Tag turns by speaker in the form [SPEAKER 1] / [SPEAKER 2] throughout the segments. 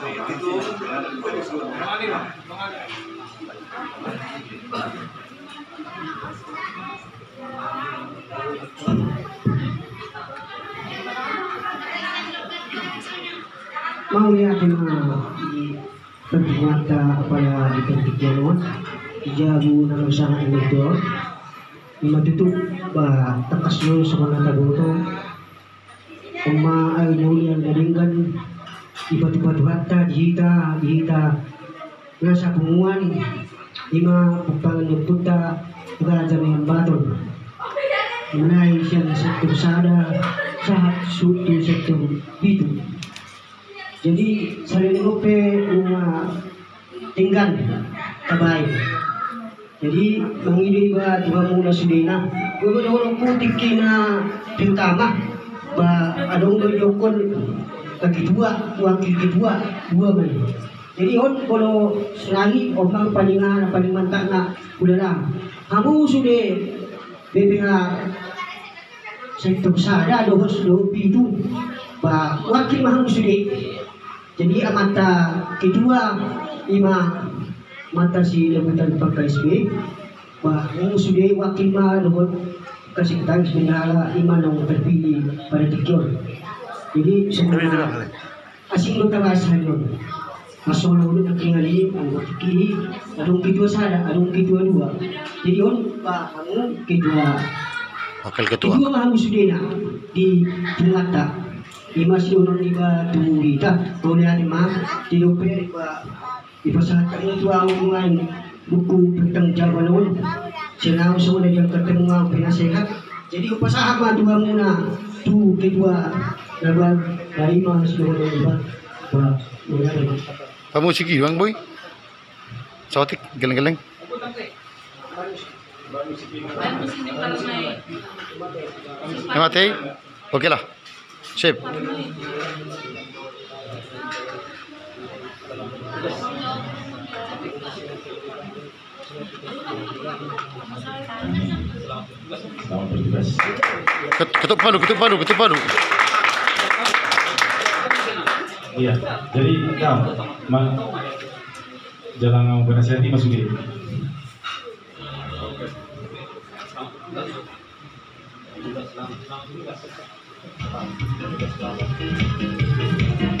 [SPEAKER 1] mau lihat mga pagkakata para di pagkakyanon ijabu na usaha ito matutup ba takas lo sa mga taguto kung maay muli ang galingan iba-iba tuhata dihita dihita. Nasa pagpangan ng puta pagkakata ng baton Menai siya sa sektor sada sa suti sektor itu. Jadi saling lupa mga tinggal kabay. Jadi mangili ba diba muna sulina. Kung ano ang putik kina pintama ba anong doyokon kagidua, wakil gidua, dua man. Jadi on kalau selagi orang palingan palingan tak na ulala. Kamu sudah BPH sektor sada dohos do pitu ba wakil mahang sudah jadi mata kedua lima mata si lebutan pakai SB wah yang sudah wakil mah dohon kasih kita sebenarnya lima nang terpilih pada tikor jadi semua asing lo tawasan yun Masuk na ulo ng tingali, ang kiki, adong kedua sada, adong kedua dua. Jadi on, ang kedua
[SPEAKER 2] Ketua.
[SPEAKER 1] Kedua mahamu sudena di Telata. Di masih orang iba tumuli ta. Boleh ada mah di dope iba iba sa tua buku tentang jawaban nun. Sinaw sa yang ketemu ang pinasehat. Jadi upasaha mah dua muna tu kedua laban dari mah sudah iba. Ba, boleh ada mah.
[SPEAKER 2] Kamu sige, Bang Boy. Sawatik, galing-galing. Yang mati? Okey lah. Sip.
[SPEAKER 3] Selamat bertugas.
[SPEAKER 2] Ket- Ketuk palu, ketuk palu, ketuk palu.
[SPEAKER 3] Iya, jadi ya, ma, jalan mau penasihat ini masuk di. Jadi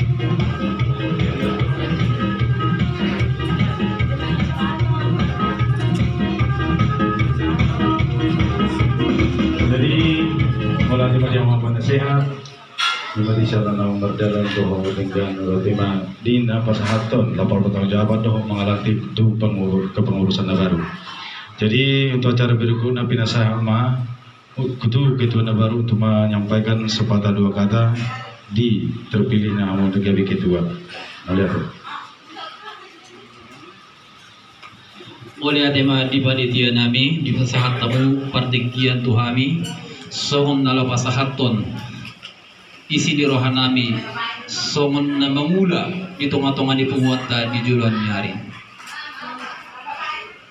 [SPEAKER 3] Lima siya na nang berdalan doho dengan Rotima Dina Pasahaton lapor bertanggung jawab doho mengalami itu pengur kepengurusan baru. Jadi untuk acara berikutnya pinasama kutu ketua baru untuk menyampaikan sepatah dua kata di terpilihnya untuk jadi ketua. Melihat.
[SPEAKER 4] Oleh tema di panitia nami di pasahat tamu pardikian tuhami sohon nalo pasahaton isi di rohan nami sohon na mangula di tonga-tonga di penguata di julan nyari.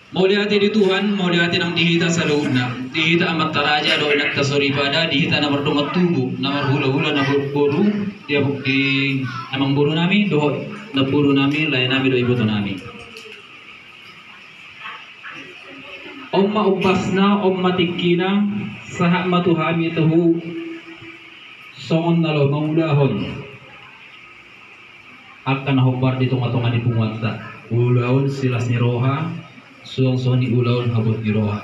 [SPEAKER 4] Muli hati di Tuhan, muli hati nang dihita sa na Dihita amat taraja do inak kasori pada, dihita na mardungat tubo, na marhula-hula na buru, di, di namang buru nami, do na buru nami, lain nami do iboto nami. Umma ubasna, umma tikina, saha matuhami tahu, songon nalo maulahon. Akan humbar di tunga-tunga di pungwanta. Ulahon silas ni roha, suang suang ni habot ni roha.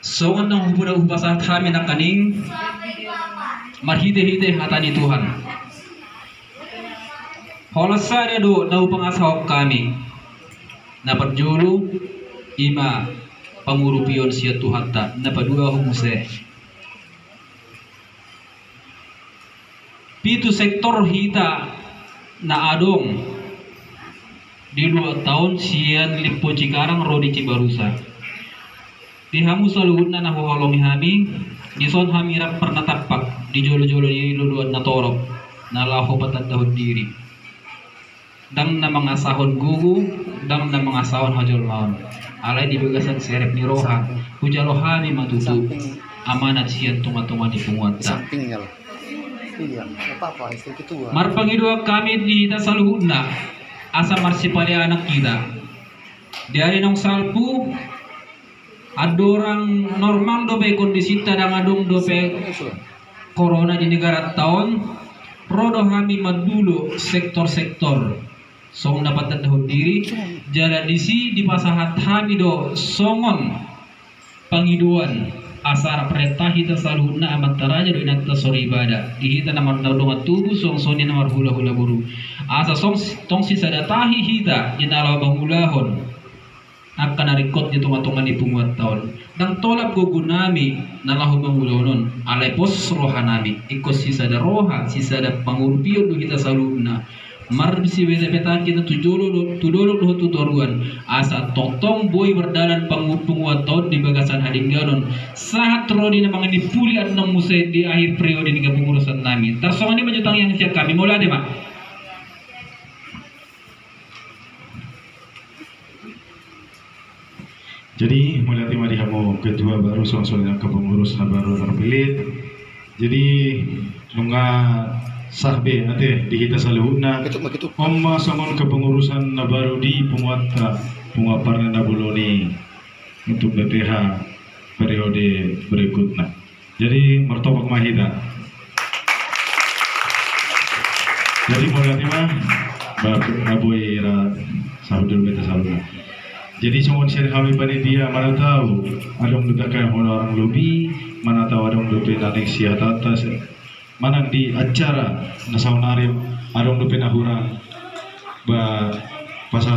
[SPEAKER 4] Songon nang hubuna ubasa kami na kaning, marhide-hide hata ni Tuhan. Holasare do na upangasahok kami, na perjulu ima pangurupion siya Tuhan ta na padua humuse. Pitu sektor hita na adong di dua tahun siyan lipo cikarang rodi cibarusa. Di hamu saluhut na nahuhalong hami, di son hamirap pernah tapak di jolo-jolo di luluan na torok na laho patandahon diri. Dang na mga sahon gugu, dang na mga sahon hajol maon. Alay di bagasan serep ni roha, hujalo hami matutu. Amanat siyan tunga-tunga di punguanta.
[SPEAKER 2] Ketua.
[SPEAKER 4] Marpangidua kami di tasaluhuna asa marsipali anak kita. Dari nong salpu ada orang normal dope kondisi tadang adong dope corona di negara tahun. Rodo kami madulu sektor-sektor. Song dapat tahu diri. Jalan disi di pasahat kami do songon pangiduan asar perintah hita saluna amat taraja do inak sore ibadah. Di hita namar daudong tubuh song soni namar hula hula buru asa song tong sisa datahi hita inala bangulahon akan narikot di tunga-tunga di punguat tahun. Dan tolak gugunami nalahu bangulonon alay pos rohanami. Ikos sisa da roha sisa da pangurpiyo do kita saluna mar bisi wete petan kita do tudolo do tutoruan asa totong boy berdalan pangu punguat tahun di bagasan hadingganon saat rodi nipuli at nang musay di akhir periode ni kepengurusan nami. Tersongan ni majutang yang siap kami. Mulai deh mak
[SPEAKER 3] Jadi mulai lima di kamu ketua baru soalnya kepengurus baru terpilih. Jadi nunga sahbe ate di kita saluhuna
[SPEAKER 2] Ketuk begitu.
[SPEAKER 3] Oma sangon kepengurusan na baru di penguata penguapan na buloni untuk BPH periode berikutnya. Jadi mertobak mahida. Jadi mulai lima baboy ra sahudul beta saluna. Jadi cuma share kami panitia mana tahu ada yang dekat kayak orang lobi, mana tahu ada yang dekat naik siat atas, mana di acara nasaunari ada yang dekat nahura ba pasal